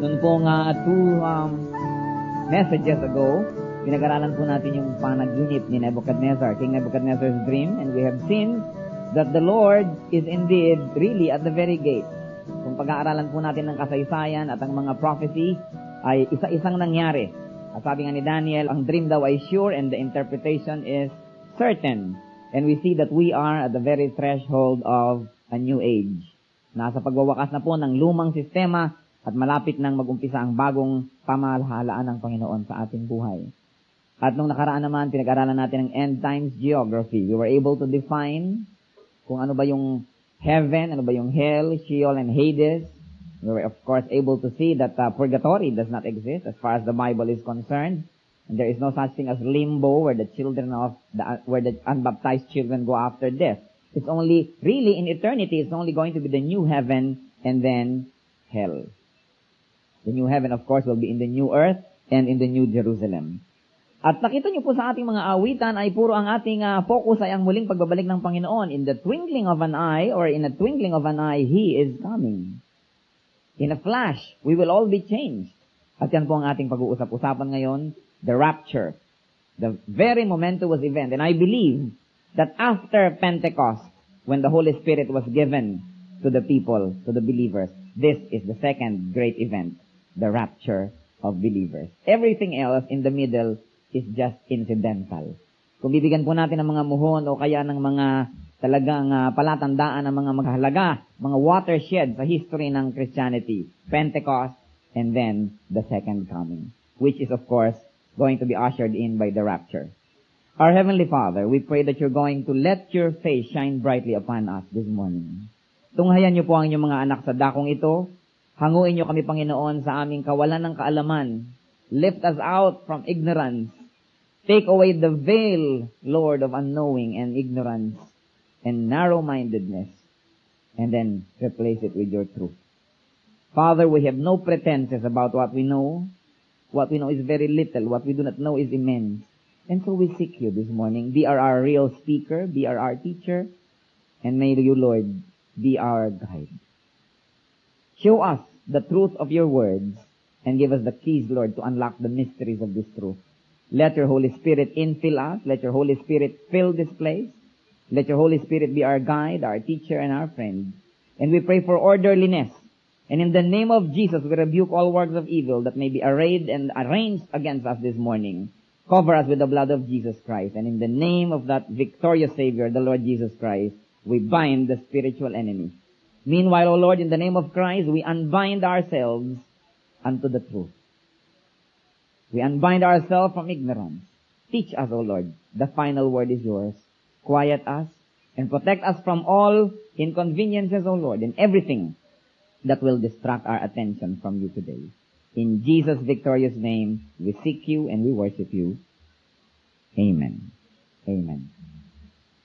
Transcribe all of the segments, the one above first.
Noon po nga two um, messages ago, pinag-aralan po natin yung panaginip ni Nebuchadnezzar, King Nebuchadnezzar's dream, and we have seen that the Lord is indeed really at the very gate. Kung pag-aaralan po natin ng kasaysayan at ang mga prophecy, ay isa-isang nangyari. At sabi nga ni Daniel, ang dream daw ay sure and the interpretation is certain. And we see that we are at the very threshold of a new age. Nasa pagwawakas na po ng lumang sistema at malapit nang magumpisa ang bagong pamahalaan ng Panginoon sa ating buhay. At nung nakaraan naman, pinag-aralan natin ang end times geography. We were able to define kung ano ba yung heaven, ano ba yung hell, Sheol, and Hades. We were of course able to see that uh, purgatory does not exist as far as the Bible is concerned. And there is no such thing as limbo where the children of the, where the unbaptized children go after death. It's only, really in eternity, it's only going to be the new heaven and then hell. The new heaven, of course, will be in the new earth and in the new Jerusalem. At nakita niyo po sa ating mga awitan ay puro ang ating uh, focus ay ang muling pagbabalik ng Panginoon. In the twinkling of an eye or in a twinkling of an eye, He is coming. In a flash, we will all be changed. At yan po ang ating pag-uusap-usapan ngayon, the rapture. The very momentous event. And I believe that after Pentecost, when the Holy Spirit was given to the people, to the believers, this is the second great event the rapture of believers. Everything else in the middle is just incidental. Kung bibigyan po natin ng mga muhon o kaya ng mga talagang uh, palatandaan ng mga maghalaga, mga watershed sa history ng Christianity, Pentecost, and then the second coming, which is of course going to be ushered in by the rapture. Our Heavenly Father, we pray that you're going to let your face shine brightly upon us this morning. Tunghayan niyo po ang inyong mga anak sa dakong ito, Hanguin niyo kami, Panginoon, sa aming kawalan ng kaalaman. Lift us out from ignorance. Take away the veil, Lord, of unknowing and ignorance and narrow-mindedness. And then replace it with your truth. Father, we have no pretenses about what we know. What we know is very little. What we do not know is immense. And so we seek you this morning. Be our, real speaker. Be our teacher. And may you, Lord, be our guide. Show us the truth of your words and give us the keys, Lord, to unlock the mysteries of this truth. Let your Holy Spirit infill us. Let your Holy Spirit fill this place. Let your Holy Spirit be our guide, our teacher, and our friend. And we pray for orderliness. And in the name of Jesus, we rebuke all works of evil that may be arrayed and arranged against us this morning. Cover us with the blood of Jesus Christ. And in the name of that victorious Savior, the Lord Jesus Christ, we bind the spiritual enemy. Meanwhile, O Lord, in the name of Christ, we unbind ourselves unto the truth. We unbind ourselves from ignorance. Teach us, O Lord. The final word is yours. Quiet us and protect us from all inconveniences, O Lord, and everything that will distract our attention from you today. In Jesus' victorious name, we seek you and we worship you. Amen. Amen.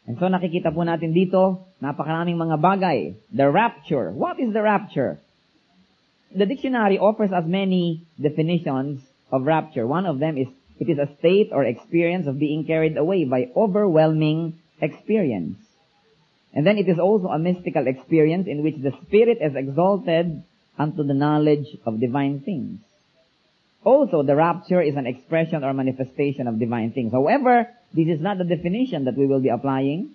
And so nakikita po natin dito, napakaraming mga bagay. The rapture. What is the rapture? The dictionary offers us many definitions of rapture. One of them is, it is a state or experience of being carried away by overwhelming experience. And then it is also a mystical experience in which the spirit is exalted unto the knowledge of divine things. Also, the rapture is an expression or manifestation of divine things. However, this is not the definition that we will be applying.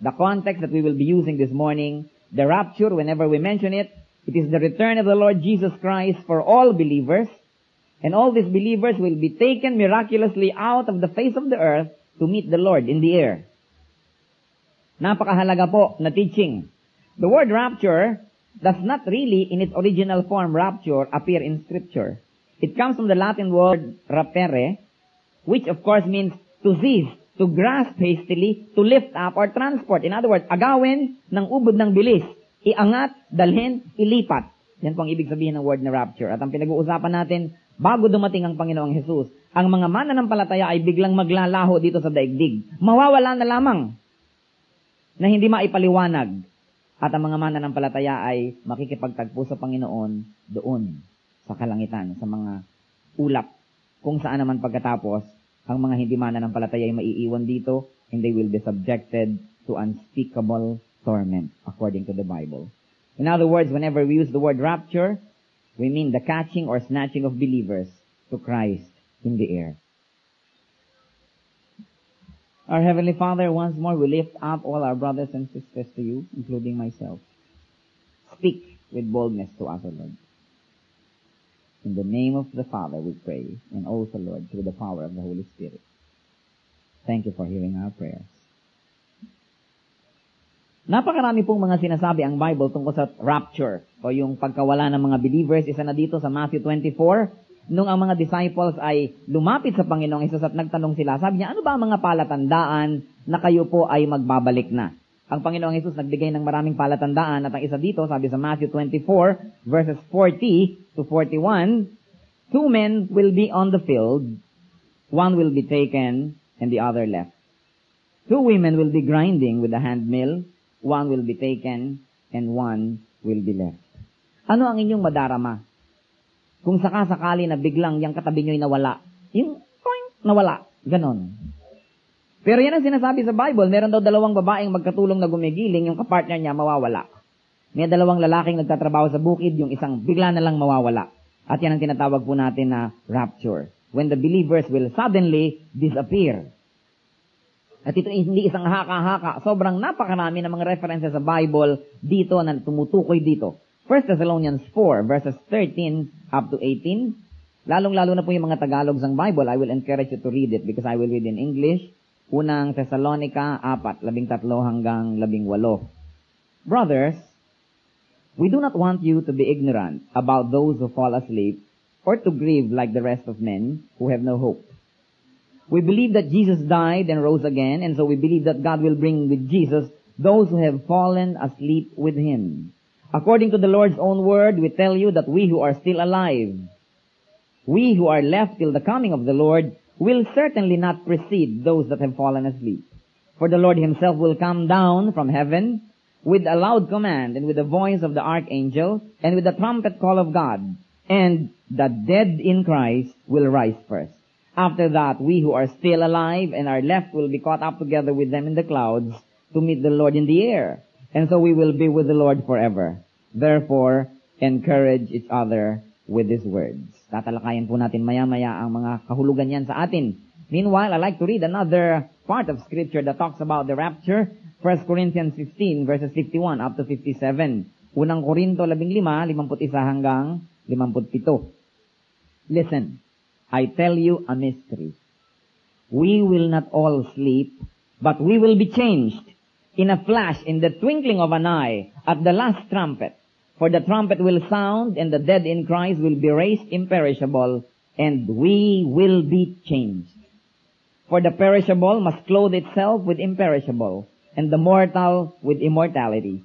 The context that we will be using this morning, the rapture, whenever we mention it, it is the return of the Lord Jesus Christ for all believers. And all these believers will be taken miraculously out of the face of the earth to meet the Lord in the air. Napakahalaga po na teaching. The word rapture does not really, in its original form, rapture, appear in scripture. It comes from the Latin word rapere, which of course means to seize, to grasp hastily, to lift up, or transport. In other words, agawin ng ubod ng bilis. Iangat, dalhin, ilipat. Yan po ang ibig sabihin ng word na rapture. At ang pinag-uusapan natin, bago dumating ang Panginoong Jesus, ang mga mananampalataya ay biglang maglalaho dito sa daigdig. Mawawala na lamang na hindi maipaliwanag. At ang mga mananampalataya ay makikipagtagpo sa Panginoon doon sa kalangitan, sa mga ulap. Kung saan naman pagkatapos, ang mga hindi mananampalataya ay maiiwan dito and they will be subjected to unspeakable torment according to the Bible. In other words, whenever we use the word rapture, we mean the catching or snatching of believers to Christ in the air. Our Heavenly Father, once more we lift up all our brothers and sisters to you, including myself. Speak with boldness to us, O Lord. In the name of the Father we pray, and also, Lord, through the power of the Holy Spirit. Thank you for hearing our prayers. Napakarami pong mga sinasabi ang Bible tungkol sa rapture o yung pagkawala ng mga believers. Isa na dito sa Matthew 24, nung ang mga disciples ay lumapit sa Panginoong Isus at nagtanong sila, sabi niya, ano ba ang mga palatandaan na kayo po ay magbabalik na? Ang Panginoong Isus nagbigay ng maraming palatandaan at ang isa dito, sabi sa Matthew 24, verses 40 to 41, Two men will be on the field, one will be taken and the other left. Two women will be grinding with a hand mill, one will be taken and one will be left. Ano ang inyong madarama? Kung sakasakali na biglang yung katabi nyo'y nawala, yung coin, nawala. Ganon. Pero yan ang sinasabi sa Bible. Meron daw dalawang babaeng magkatulong na gumigiling, yung kapartner niya mawawala. May dalawang lalaking nagtatrabaho sa bukid, yung isang bigla na lang mawawala. At yan ang tinatawag po natin na rapture. When the believers will suddenly disappear. At ito hindi isang haka-haka. Sobrang napakarami ng mga references sa Bible dito na tumutukoy dito. 1 Thessalonians 4 verses 13 up to 18. Lalong-lalo na po yung mga Tagalog ng Bible. I will encourage you to read it because I will read in English. Unang Thessalonica 4, 13 hanggang 18. Brothers, we do not want you to be ignorant about those who fall asleep or to grieve like the rest of men who have no hope. We believe that Jesus died and rose again, and so we believe that God will bring with Jesus those who have fallen asleep with him. According to the Lord's own word, we tell you that we who are still alive, we who are left till the coming of the Lord, will certainly not precede those that have fallen asleep. For the Lord himself will come down from heaven with a loud command and with the voice of the archangel and with the trumpet call of God. And the dead in Christ will rise first. After that, we who are still alive and are left will be caught up together with them in the clouds to meet the Lord in the air. And so we will be with the Lord forever. Therefore, encourage each other with these words. Tatalakayan po natin maya-maya ang mga kahulugan yan sa atin. Meanwhile, I like to read another part of scripture that talks about the rapture. 1 Corinthians 15 verses 51 up to 57. Unang Korinto 15, 51 hanggang 57. Listen, I tell you a mystery. We will not all sleep, but we will be changed in a flash, in the twinkling of an eye, at the last trumpet. For the trumpet will sound, and the dead in Christ will be raised imperishable, and we will be changed. For the perishable must clothe itself with imperishable, and the mortal with immortality.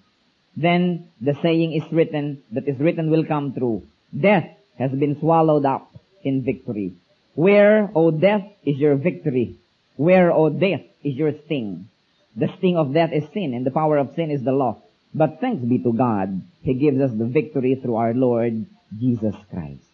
Then the saying is written, that is written will come true. Death has been swallowed up in victory. Where, O death, is your victory? Where, O death, is your sting? The sting of death is sin, and the power of sin is the law. But thanks be to God, He gives us the victory through our Lord Jesus Christ.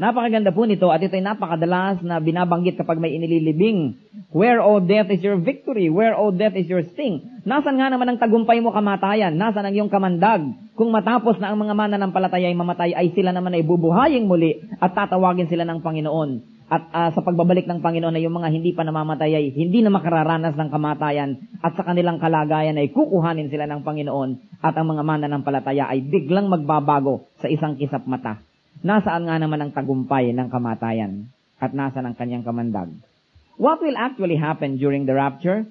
Napakaganda po nito at ito ay napakadalas na binabanggit kapag may inililibing. Where, O death, is your victory? Where, O death, is your sting? Nasaan nga naman ang tagumpay mo kamatayan? Nasaan ang iyong kamandag? Kung matapos na ang mga mananampalataya ay mamatay, ay sila naman ay bubuhayin muli at tatawagin sila ng Panginoon. At uh, sa pagbabalik ng Panginoon ay yung mga hindi pa namamatay ay hindi na makararanas ng kamatayan at sa kanilang kalagayan ay kukuhanin sila ng Panginoon at ang mga mananampalataya ay biglang magbabago sa isang kisap mata. Nasaan nga naman ang tagumpay ng kamatayan at nasaan ang kanyang kamandag? What will actually happen during the rapture?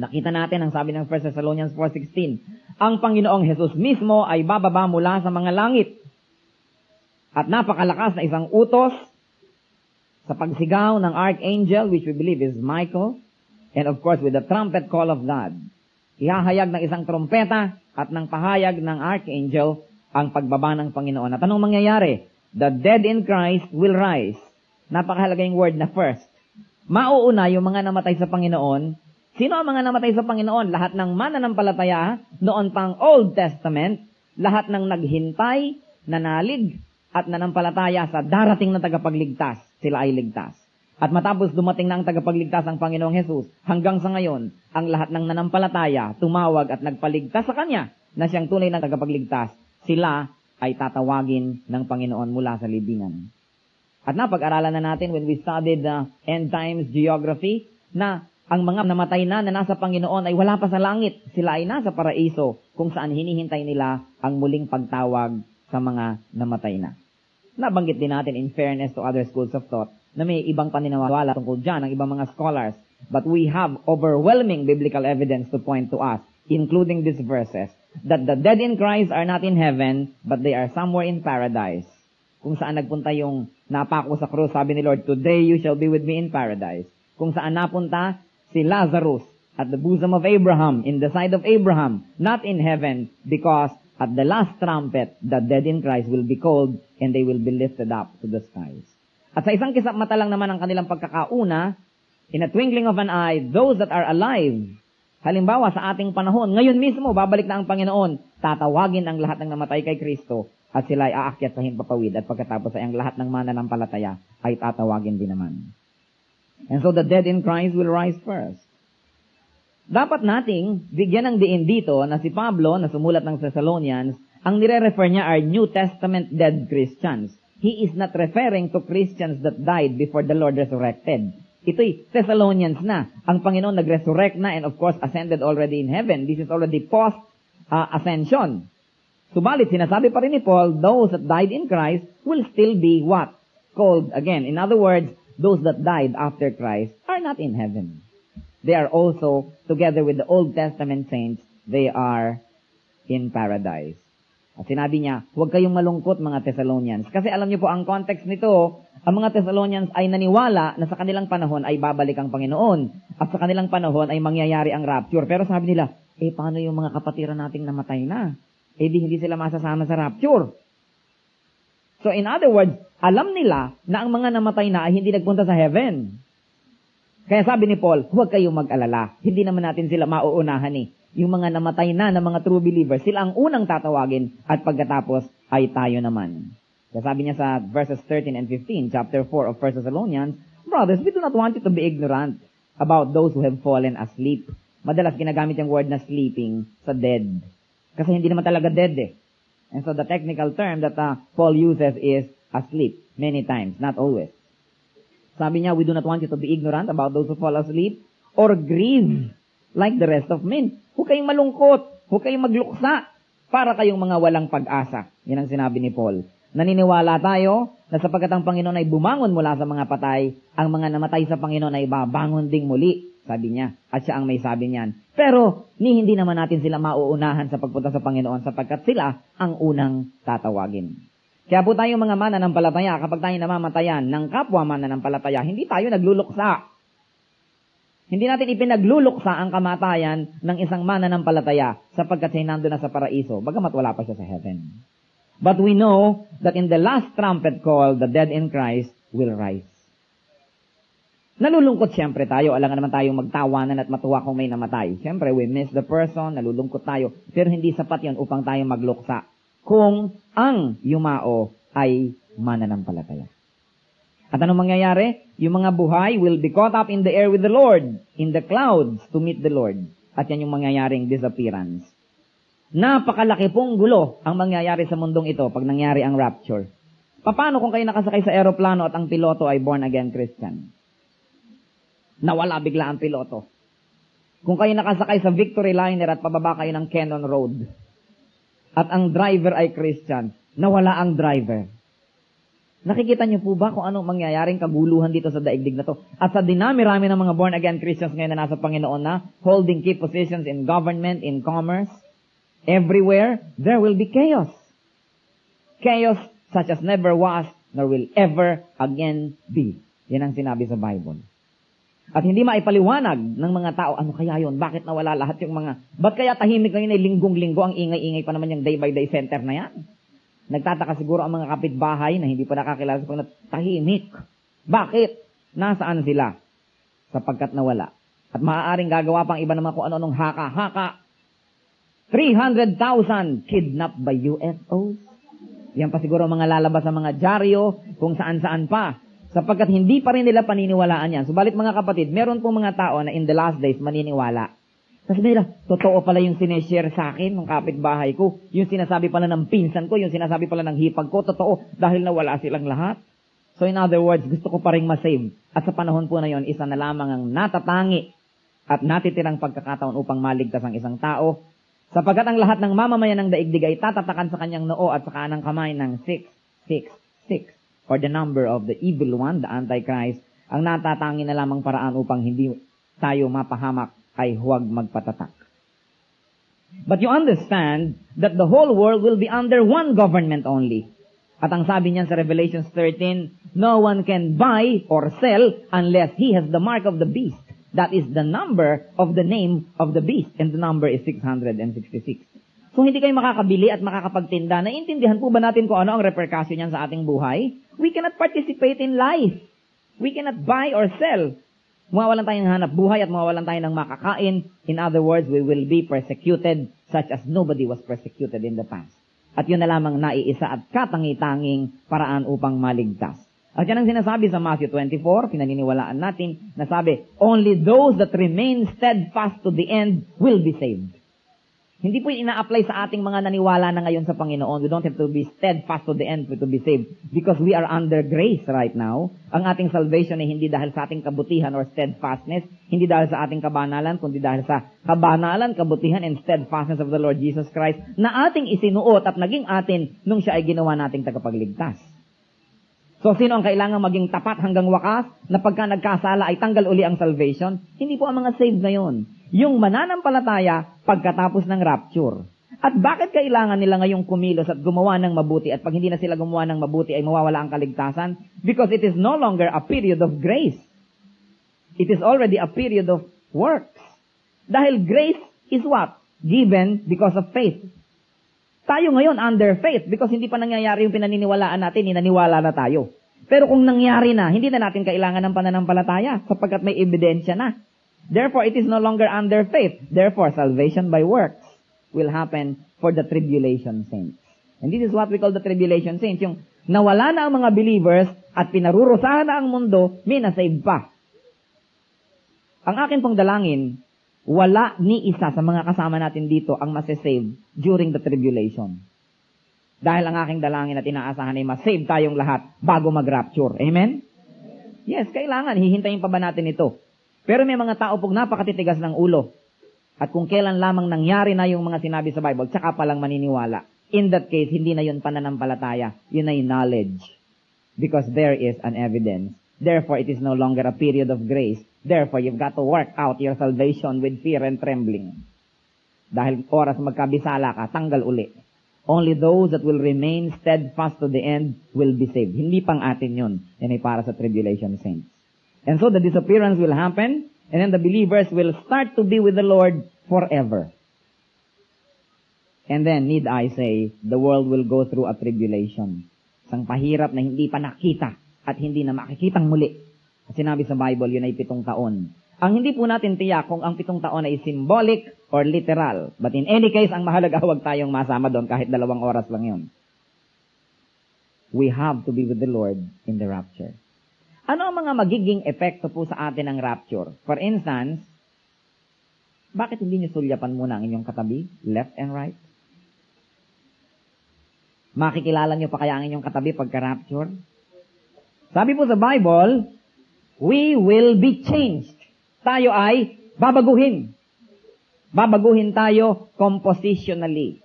Nakita natin ang sabi ng 1 Thessalonians 4.16, ang Panginoong Jesus mismo ay bababa mula sa mga langit at napakalakas na isang utos sa pagsigaw ng archangel, which we believe is Michael, and of course with the trumpet call of God. Ihahayag ng isang trompeta at ng pahayag ng archangel ang pagbaba ng Panginoon. At anong mangyayari? The dead in Christ will rise. Napakahalaga yung word na first. Mauuna yung mga namatay sa Panginoon. Sino ang mga namatay sa Panginoon? Lahat ng mananampalataya noon pang Old Testament, lahat ng naghintay, nanalig, at nanampalataya sa darating na tagapagligtas sila ay ligtas. At matapos dumating ang tagapagligtas ang Panginoong Hesus, hanggang sa ngayon, ang lahat ng nanampalataya, tumawag at nagpaligtas sa Kanya na siyang tunay na tagapagligtas, sila ay tatawagin ng Panginoon mula sa libingan. At napag-aralan na natin when we studied the end times geography na ang mga namatay na na nasa Panginoon ay wala pa sa langit. Sila ay nasa paraiso kung saan hinihintay nila ang muling pagtawag sa mga namatay na. Nabanggit din natin in fairness to other schools of thought na may ibang paniniwala tungkol dyan, ang ibang mga scholars. But we have overwhelming biblical evidence to point to us, including these verses, that the dead in Christ are not in heaven, but they are somewhere in paradise. Kung saan nagpunta yung napako sa krus, sabi ni Lord, Today you shall be with me in paradise. Kung saan napunta si Lazarus at the bosom of Abraham, in the side of Abraham, not in heaven, because at the last trumpet, the dead in Christ will be called and they will be lifted up to the skies. At sa isang kisap mata lang naman ang kanilang pagkakauna, in a twinkling of an eye, those that are alive Halimbawa, sa ating panahon, ngayon mismo, babalik na ang Panginoon, tatawagin ang lahat ng namatay kay Kristo at sila ay aakyat sa himpapawid at pagkatapos ay ang lahat ng mananampalataya ay tatawagin din naman. And so the dead in Christ will rise first. Dapat nating bigyan ng diin dito na si Pablo na sumulat ng Thessalonians, ang nire-refer niya are New Testament dead Christians. He is not referring to Christians that died before the Lord resurrected. Ito'y Thessalonians na. Ang Panginoon nag-resurrect na and of course ascended already in heaven. This is already post-ascension. Uh, Subalit, sinasabi pa rin ni Paul, those that died in Christ will still be what? Called again. In other words, those that died after Christ are not in heaven. They are also, together with the Old Testament saints, they are in paradise. At sinabi niya, huwag kayong malungkot mga Thessalonians. Kasi alam niyo po, ang context nito, ang mga Thessalonians ay naniwala na sa kanilang panahon ay babalik ang Panginoon. At sa kanilang panahon ay mangyayari ang rapture. Pero sabi nila, eh paano yung mga kapatiran nating namatay na? Eh di hindi sila masasama sa rapture. So in other words, alam nila na ang mga namatay na ay hindi nagpunta sa heaven. Kaya sabi ni Paul, huwag kayong mag-alala. Hindi naman natin sila mauunahan eh yung mga namatay na ng mga true believers, sila ang unang tatawagin at pagkatapos ay tayo naman. Kaya sabi niya sa verses 13 and 15, chapter 4 of 1 Thessalonians, Brothers, we do not want you to be ignorant about those who have fallen asleep. Madalas ginagamit yung word na sleeping sa dead. Kasi hindi naman talaga dead eh. And so the technical term that uh, Paul uses is asleep many times, not always. Sabi niya, we do not want you to be ignorant about those who fall asleep or grieve like the rest of men. Huwag kayong malungkot. Huwag kayong magluksa para kayong mga walang pag-asa. Yan ang sinabi ni Paul. Naniniwala tayo na sapagkat ang Panginoon ay bumangon mula sa mga patay, ang mga namatay sa Panginoon ay babangon ding muli, sabi niya. At siya ang may sabi niyan. Pero, ni hindi naman natin sila mauunahan sa pagpunta sa Panginoon sapagkat sila ang unang tatawagin. Kaya po tayo mga mananampalataya, kapag tayo namamatayan ng kapwa mananampalataya, hindi tayo nagluluksa. Hindi natin ipinagluluksa ang kamatayan ng isang mananampalataya sapagkat siya nando na sa paraiso, bagamat wala pa siya sa heaven. But we know that in the last trumpet call, the dead in Christ will rise. Nalulungkot siyempre tayo. Alam naman tayong magtawanan at matuwa kung may namatay. Siyempre, we miss the person, nalulungkot tayo. Pero hindi sapat yon upang tayo magluksa kung ang yumao ay mananampalataya. At anong mangyayari? Yung mga buhay will be caught up in the air with the Lord, in the clouds to meet the Lord. At yan yung mangyayaring disappearance. Napakalaki pong gulo ang mangyayari sa mundong ito pag nangyari ang rapture. Paano kung kayo nakasakay sa aeroplano at ang piloto ay born again Christian? Nawala bigla ang piloto. Kung kayo nakasakay sa Victory Liner at pababa kayo ng Cannon Road, at ang driver ay Christian, nawala ang driver. Nakikita niyo po ba kung anong mangyayaring kaguluhan dito sa daigdig na to? At sa dinami-rami ng mga born-again Christians ngayon na nasa Panginoon na, holding key positions in government, in commerce, everywhere, there will be chaos. Chaos such as never was, nor will ever again be. Yan ang sinabi sa Bible. At hindi maipaliwanag ng mga tao, ano kaya yon? Bakit nawala lahat yung mga, ba't kaya tahimik ngayon ay linggong-linggo ang ingay-ingay pa naman yung day-by-day center na yan? Nagtataka siguro ang mga kapitbahay na hindi pa nakakilala sa pag tahimik. Bakit? Nasaan sila? Sapagkat nawala. At maaaring gagawa pang iba naman kung ano-anong haka-haka. 300,000 kidnapped by UFOs. Yan pa siguro mga lalabas sa mga dyaryo, kung saan-saan pa. Sapagkat hindi pa rin nila paniniwalaan yan. Subalit mga kapatid, meron pong mga tao na in the last days maniniwala. Tapos nila, totoo pala yung sineshare sa akin ng kapitbahay ko. Yung sinasabi pala ng pinsan ko, yung sinasabi pala ng hipag ko, totoo dahil nawala silang lahat. So in other words, gusto ko pa rin masave. At sa panahon po na yon, isa na lamang ang natatangi at natitirang pagkakataon upang maligtas ang isang tao. Sapagkat ang lahat ng mamamayan ng daigdig ay tatatakan sa kanyang noo at sa kanang kamay ng 666 or the number of the evil one, the Antichrist, ang natatangi na lamang paraan upang hindi tayo mapahamak ay huwag magpatatak. But you understand that the whole world will be under one government only. At ang sabi niyan sa Revelation 13, no one can buy or sell unless he has the mark of the beast. That is the number of the name of the beast. And the number is 666. So hindi kayo makakabili at makakapagtinda. Naintindihan po ba natin kung ano ang repercussion niyan sa ating buhay? We cannot participate in life. We cannot buy or sell. Mawawalan tayo ng hanap buhay at mawawalan tayo ng makakain. In other words, we will be persecuted such as nobody was persecuted in the past. At yun na lamang naiisa at katangi-tanging paraan upang maligtas. At yan ang sinasabi sa Matthew 24, pinaniniwalaan natin, na sabi, Only those that remain steadfast to the end will be saved. Hindi po ina-apply sa ating mga naniwala na ngayon sa Panginoon. We don't have to be steadfast to the end to be saved because we are under grace right now. Ang ating salvation ay hindi dahil sa ating kabutihan or steadfastness, hindi dahil sa ating kabanalan, kundi dahil sa kabanalan, kabutihan, and steadfastness of the Lord Jesus Christ na ating isinuot at naging atin nung siya ay ginawa nating tagapagligtas. So, sino ang kailangan maging tapat hanggang wakas na pagka nagkasala ay tanggal uli ang salvation? Hindi po ang mga saved na yon yung mananampalataya pagkatapos ng rapture. At bakit kailangan nila ngayong kumilos at gumawa ng mabuti at pag hindi na sila gumawa ng mabuti ay mawawala ang kaligtasan? Because it is no longer a period of grace. It is already a period of works. Dahil grace is what? Given because of faith. Tayo ngayon under faith because hindi pa nangyayari yung pinaniniwalaan natin, inaniwala na tayo. Pero kung nangyari na, hindi na natin kailangan ng pananampalataya sapagkat may ebidensya na. Therefore, it is no longer under faith. Therefore, salvation by works will happen for the tribulation saints. And this is what we call the tribulation saints. Yung nawala na ang mga believers at pinarurusahan na ang mundo, may nasave pa. Ang akin pong dalangin, wala ni isa sa mga kasama natin dito ang masasave during the tribulation. Dahil ang aking dalangin at inaasahan ay masave tayong lahat bago mag-rapture. Amen? Yes, kailangan. Hihintayin pa ba natin ito? Pero may mga tao pong napakatitigas ng ulo. At kung kailan lamang nangyari na yung mga sinabi sa Bible, tsaka palang maniniwala. In that case, hindi na yun pananampalataya. Yun ay knowledge. Because there is an evidence. Therefore, it is no longer a period of grace. Therefore, you've got to work out your salvation with fear and trembling. Dahil oras magkabisala ka, tanggal uli. Only those that will remain steadfast to the end will be saved. Hindi pang atin yun. Yan ay para sa tribulation saints. And so the disappearance will happen, and then the believers will start to be with the Lord forever. And then, need I say, the world will go through a tribulation. Isang pahirap na hindi pa nakita at hindi na makikitang muli. At sinabi sa Bible, yun ay pitong taon. Ang hindi po natin tiyak kung ang pitong taon ay symbolic or literal. But in any case, ang mahalaga huwag tayong masama doon kahit dalawang oras lang yun. We have to be with the Lord in the rapture. Ano ang mga magiging epekto po sa atin ng rapture? For instance, bakit hindi niyo sulyapan muna ang inyong katabi, left and right? Makikilala niyo pa kaya ang inyong katabi pagka-rapture? Sabi po sa Bible, we will be changed. Tayo ay babaguhin. Babaguhin tayo compositionally,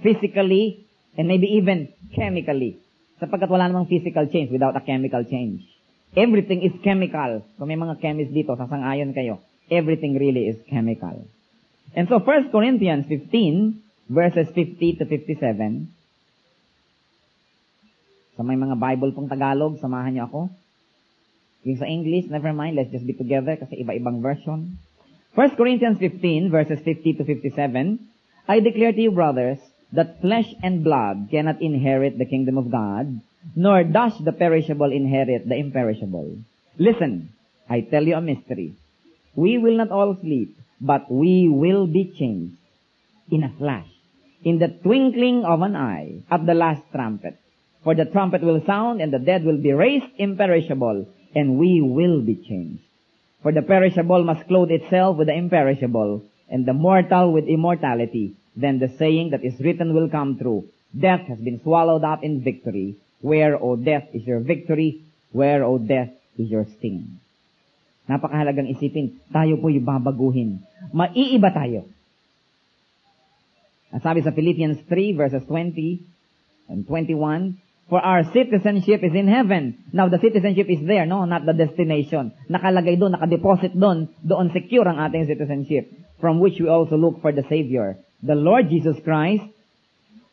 physically, and maybe even chemically. Sapagkat wala namang physical change without a chemical change. Everything is chemical. Kung may mga chemist dito, sasang-ayon kayo. Everything really is chemical. And so 1 Corinthians 15, verses 50 to 57, sa may mga Bible pong Tagalog, samahan niyo ako. Yung sa English, never mind, let's just be together kasi iba-ibang version. 1 Corinthians 15, verses 50 to 57, I declare to you, brothers, that flesh and blood cannot inherit the kingdom of God, nor does the perishable inherit the imperishable. Listen, I tell you a mystery. We will not all sleep, but we will be changed in a flash, in the twinkling of an eye, at the last trumpet. For the trumpet will sound, and the dead will be raised imperishable, and we will be changed. For the perishable must clothe itself with the imperishable, and the mortal with immortality, then the saying that is written will come true. Death has been swallowed up in victory. Where, O death, is your victory? Where, O death, is your sting? Napakahalagang isipin, tayo po yung babaguhin. Maiiba tayo. Ang sabi sa Philippians 3 verses 20 and 21, For our citizenship is in heaven. Now, the citizenship is there, no? Not the destination. Nakalagay doon, nakadeposit doon, doon secure ang ating citizenship, from which we also look for the Savior, the Lord Jesus Christ,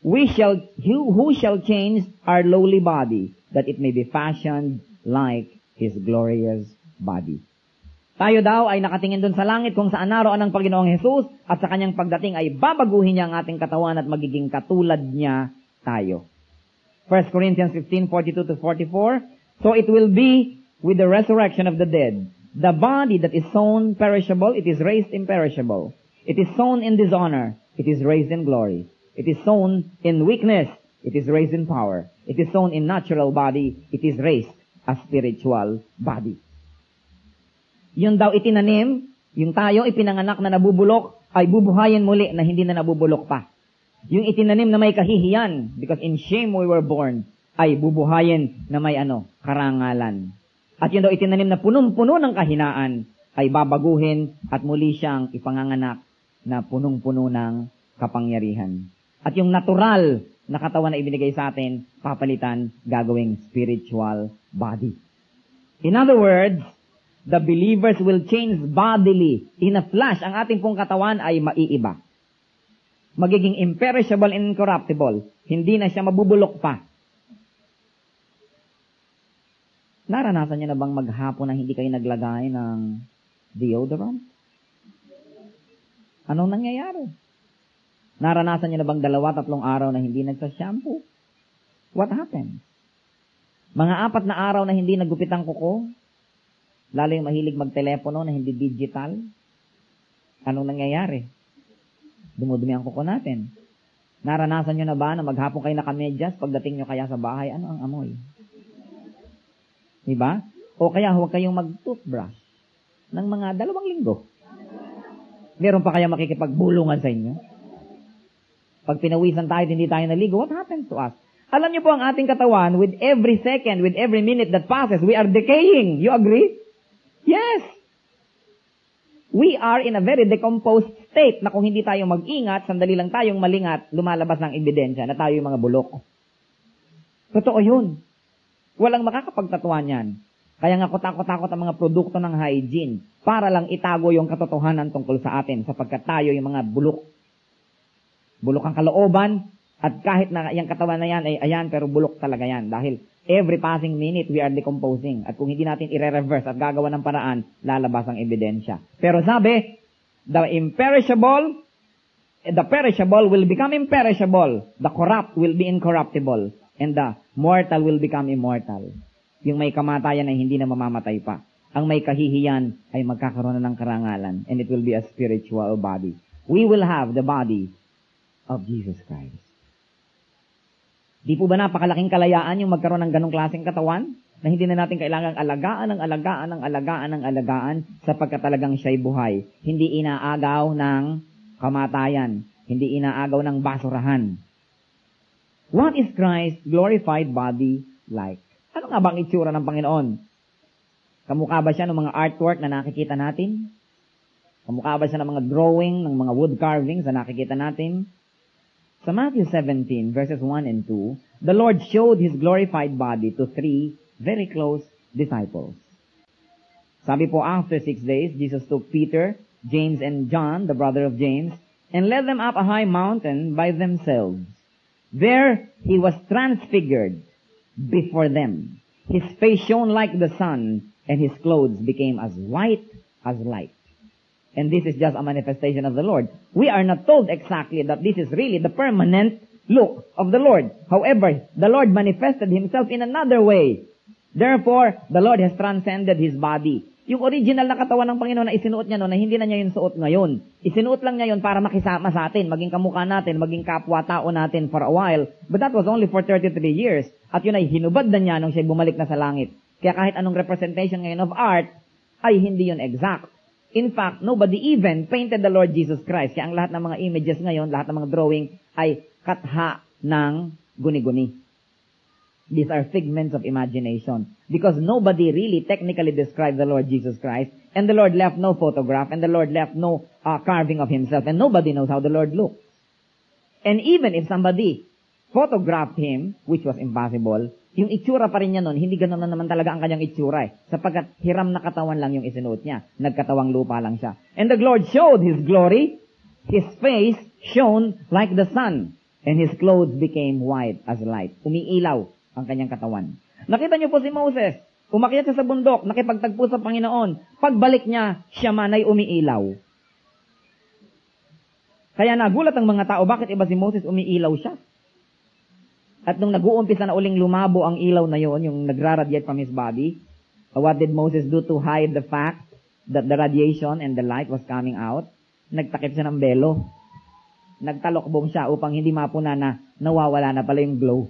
we shall, who, shall change our lowly body, that it may be fashioned like His glorious body. Tayo daw ay nakatingin doon sa langit kung saan naroon ang Panginoong Jesus at sa kanyang pagdating ay babaguhin niya ang ating katawan at magiging katulad niya tayo. 1 Corinthians 15, 42 to 44. So it will be with the resurrection of the dead. The body that is sown perishable, it is raised imperishable. It is sown in dishonor, it is raised in glory. It is sown in weakness, it is raised in power. It is sown in natural body, it is raised a spiritual body. Yun daw itinanim, yung tayo ipinanganak na nabubulok, ay bubuhayin muli na hindi na nabubulok pa. Yung itinanim na may kahihiyan, because in shame we were born, ay bubuhayin na may ano, karangalan. At yun daw itinanim na punong-puno ng kahinaan, ay babaguhin at muli siyang ipanganganak na punong-puno ng kapangyarihan. At yung natural na katawan na ibinigay sa atin, papalitan, gagawing spiritual body. In other words, the believers will change bodily. In a flash, ang ating pong katawan ay maiiba magiging imperishable and incorruptible. Hindi na siya mabubulok pa. Naranasan niyo na bang maghapon na hindi kayo naglagay ng deodorant? Anong nangyayari? Naranasan niyo na bang dalawa, tatlong araw na hindi nagsa-shampoo? What happened? Mga apat na araw na hindi nagupit ang kuko? Lalo yung mahilig magtelepono na hindi digital? Anong nangyayari? dumudumi ang kuko natin. Naranasan nyo na ba na maghapon kayo nakamedyas, pagdating nyo kaya sa bahay, ano ang amoy? Diba? O kaya huwag kayong mag-toothbrush ng mga dalawang linggo. Meron pa kaya makikipagbulungan sa inyo? Pag pinawisan tayo hindi tayo naligo, what happens to us? Alam niyo po ang ating katawan, with every second, with every minute that passes, we are decaying. You agree? Yes! we are in a very decomposed state na kung hindi tayo mag-ingat, sandali lang tayong malingat, lumalabas ng ebidensya na tayo yung mga bulok. Totoo yun. Walang makakapagtatuan yan. Kaya nga kutakot-takot ang mga produkto ng hygiene para lang itago yung katotohanan tungkol sa atin sapagkat tayo yung mga bulok. Bulok ang kalooban at kahit na yung katawan na yan ay ayan pero bulok talaga yan dahil Every passing minute, we are decomposing. At kung hindi natin i-reverse at gagawa ng paraan, lalabas ang ebidensya. Pero sabi, the imperishable, the perishable will become imperishable. The corrupt will be incorruptible. And the mortal will become immortal. Yung may kamatayan ay hindi na mamamatay pa. Ang may kahihiyan ay magkakaroon na ng karangalan. And it will be a spiritual body. We will have the body of Jesus Christ. Di po ba napakalaking kalayaan yung magkaroon ng ganong klaseng katawan? Na hindi na natin kailangang alagaan ng alagaan ng alagaan ng alagaan sapagkat talagang siya'y buhay. Hindi inaagaw ng kamatayan. Hindi inaagaw ng basurahan. What is Christ's glorified body like? Ano nga bang itsura ng Panginoon? Kamukha ba siya ng mga artwork na nakikita natin? Kamukha ba siya ng mga drawing, ng mga wood carvings na nakikita natin? Sa Matthew 17, verses 1 and 2, the Lord showed His glorified body to three very close disciples. Sabi po, after six days, Jesus took Peter, James, and John, the brother of James, and led them up a high mountain by themselves. There he was transfigured before them. His face shone like the sun, and his clothes became as white as light. And this is just a manifestation of the Lord. We are not told exactly that this is really the permanent look of the Lord. However, the Lord manifested Himself in another way. Therefore, the Lord has transcended His body. Yung original na katawan ng Panginoon na isinuot niya noon, na hindi na niya yung suot ngayon. Isinuot lang niya yun para makisama sa atin, maging kamukha natin, maging kapwa-tao natin for a while. But that was only for 33 years. At yun ay hinubad na niya nung siya bumalik na sa langit. Kaya kahit anong representation ngayon of art, ay hindi yun exact. In fact, nobody even painted the Lord Jesus Christ. Kaya ang lahat ng mga images ngayon, lahat ng mga drawing ay katha ng guni-guni. These are figments of imagination. Because nobody really technically described the Lord Jesus Christ, and the Lord left no photograph, and the Lord left no uh, carving of himself, and nobody knows how the Lord looks. And even if somebody photographed him, which was impossible, yung itsura pa rin niya nun, hindi ganun na naman talaga ang kanyang itsura eh. Sapagkat hiram na katawan lang yung isinuot niya. Nagkatawang lupa lang siya. And the Lord showed His glory. His face shone like the sun. And His clothes became white as light. Umiilaw ang kanyang katawan. Nakita niyo po si Moses. Umakyat siya sa bundok, nakipagtagpo sa Panginoon. Pagbalik niya, siya man ay umiilaw. Kaya nagulat ang mga tao, bakit iba si Moses umiilaw siya? At nung nag-uumpisa na uling lumabo ang ilaw na yon, yung nagraradiate from his body, what did Moses do to hide the fact that the radiation and the light was coming out? Nagtakip siya ng belo. Nagtalokbong siya upang hindi mapuna na nawawala na pala yung glow.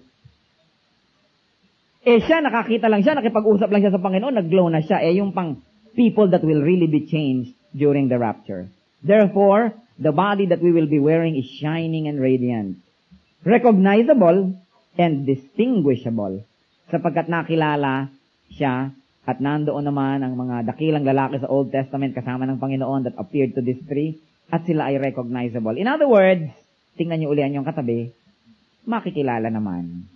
Eh siya, nakakita lang siya, nakipag-usap lang siya sa Panginoon, nag-glow na siya. Eh yung pang people that will really be changed during the rapture. Therefore, the body that we will be wearing is shining and radiant. Recognizable and distinguishable sapagkat nakilala siya at nandoon naman ang mga dakilang lalaki sa Old Testament kasama ng Panginoon that appeared to these three at sila ay recognizable. In other words, tingnan niyo ulian yung katabi, makikilala naman.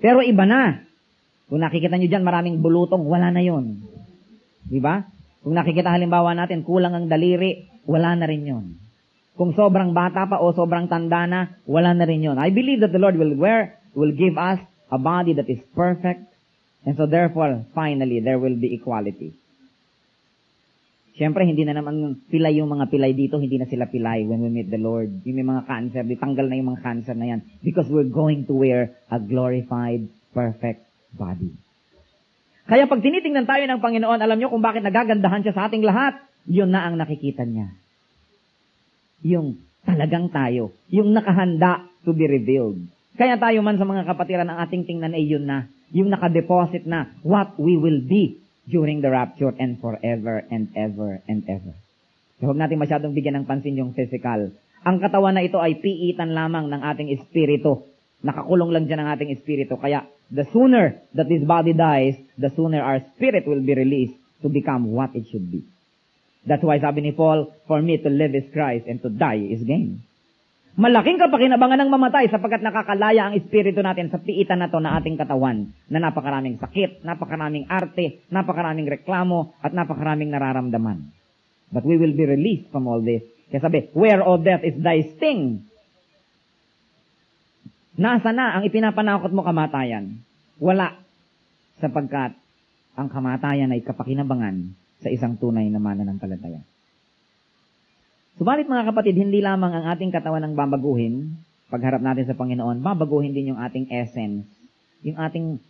Pero iba na. Kung nakikita niyo dyan, maraming bulutong, wala na yon. Di ba? Kung nakikita halimbawa natin, kulang ang daliri, wala na rin yon. Kung sobrang bata pa o sobrang tanda na, wala na rin yun. I believe that the Lord will wear, will give us a body that is perfect. And so therefore, finally, there will be equality. Siyempre, hindi na naman pilay yung mga pilay dito, hindi na sila pilay when we meet the Lord. Yung may mga cancer, ditanggal na yung mga cancer na yan. Because we're going to wear a glorified, perfect body. Kaya pag tinitingnan tayo ng Panginoon, alam nyo kung bakit nagagandahan siya sa ating lahat, yun na ang nakikita niya yung talagang tayo, yung nakahanda to be revealed. Kaya tayo man sa mga kapatiran, ang ating tingnan ay yun na, yung nakadeposit na what we will be during the rapture and forever and ever and ever. So huwag natin masyadong bigyan ng pansin yung physical. Ang katawan na ito ay piitan lamang ng ating espiritu. Nakakulong lang dyan ang ating espiritu. Kaya the sooner that this body dies, the sooner our spirit will be released to become what it should be. That's why sabi ni Paul, for me to live is Christ and to die is gain. Malaking kapakinabangan ng mamatay sapagkat nakakalaya ang espiritu natin sa piitan na to na ating katawan na napakaraming sakit, napakaraming arte, napakaraming reklamo, at napakaraming nararamdaman. But we will be released from all this. Kaya sabi, where, O death, is thy sting? Nasa na ang ipinapanakot mo kamatayan? Wala. Sapagkat ang kamatayan ay kapakinabangan sa isang tunay na mananampalataya. Subalit mga kapatid, hindi lamang ang ating katawan ang babaguhin, pagharap natin sa Panginoon, babaguhin din yung ating essence, yung ating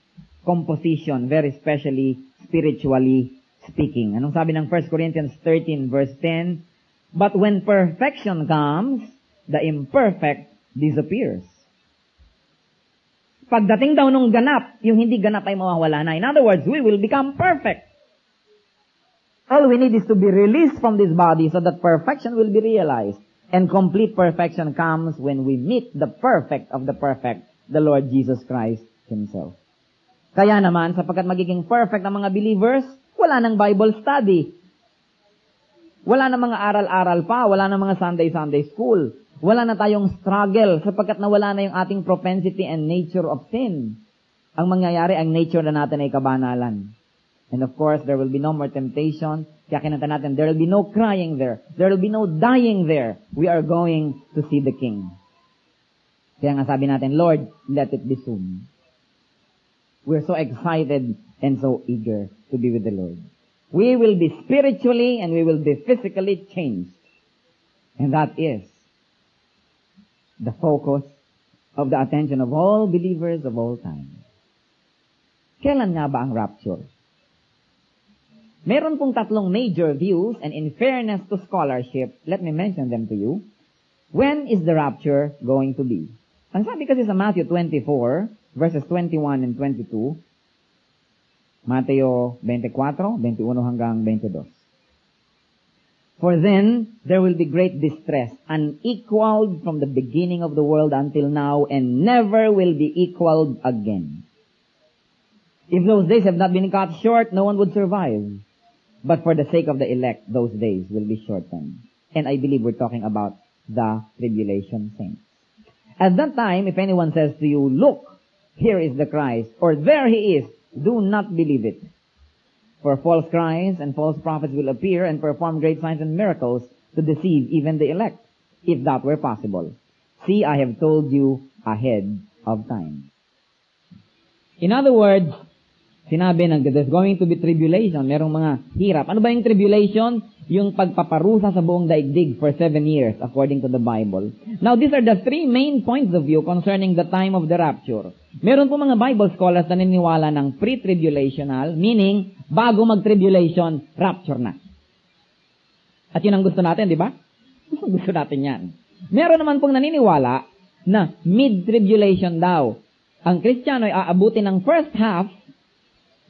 composition, very especially spiritually speaking. Anong sabi ng 1 Corinthians 13 verse 10? But when perfection comes, the imperfect disappears. Pagdating daw nung ganap, yung hindi ganap ay mawawala na. In other words, we will become perfect. All we need is to be released from this body so that perfection will be realized. And complete perfection comes when we meet the perfect of the perfect, the Lord Jesus Christ Himself. Kaya naman, sapagkat magiging perfect ang mga believers, wala nang Bible study. Wala na mga aral-aral pa, wala na mga Sunday-Sunday school. Wala na tayong struggle sapagkat nawala na yung ating propensity and nature of sin. Ang mangyayari, ang nature na natin ay kabanalan. And of course, there will be no more temptation. Kaya kinanta natin, there will be no crying there. There will be no dying there. We are going to see the King. Kaya nga sabi natin, Lord, let it be soon. We're so excited and so eager to be with the Lord. We will be spiritually and we will be physically changed. And that is the focus of the attention of all believers of all time. Kailan nga ba ang rapture? Meron pong tatlong major views and in fairness to scholarship, let me mention them to you. When is the rapture going to be? Ang sabi kasi sa Matthew 24, verses 21 and 22, Mateo 24, 21 hanggang 22. For then there will be great distress, unequaled from the beginning of the world until now, and never will be equaled again. If those days have not been cut short, no one would survive. But for the sake of the elect, those days will be shortened. And I believe we're talking about the tribulation saints. At that time, if anyone says to you, look, here is the Christ, or there he is, do not believe it. For false Christs and false prophets will appear and perform great signs and miracles to deceive even the elect, if that were possible. See, I have told you ahead of time. In other words, sinabi ng there's going to be tribulation, merong mga hirap. Ano ba yung tribulation? Yung pagpaparusa sa buong daigdig for seven years, according to the Bible. Now, these are the three main points of view concerning the time of the rapture. Meron po mga Bible scholars na niniwala ng pre-tribulational, meaning, bago mag-tribulation, rapture na. At yun ang gusto natin, di ba? gusto natin yan. Meron naman pong naniniwala na mid-tribulation daw. Ang Kristiyano ay aabutin ng first half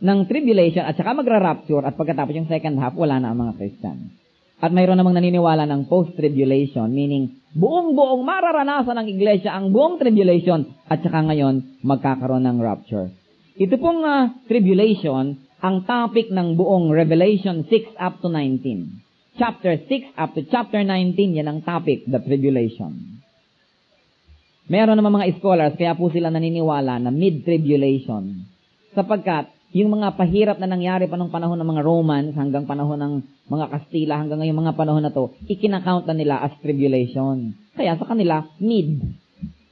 ng tribulation at saka magra-rapture at pagkatapos yung second half, wala na ang mga Christian. At mayroon namang naniniwala ng post-tribulation, meaning buong-buong mararanasan ng iglesia ang buong tribulation at saka ngayon magkakaroon ng rapture. Ito pong uh, tribulation, ang topic ng buong Revelation 6 up to 19. Chapter 6 up to chapter 19, yan ang topic, the tribulation. Meron naman mga scholars, kaya po sila naniniwala na mid-tribulation. Sapagkat yung mga pahirap na nangyari pa nung panahon ng mga Romans hanggang panahon ng mga Kastila hanggang ngayong mga panahon na to, ikinakount na nila as tribulation. Kaya sa kanila, mid.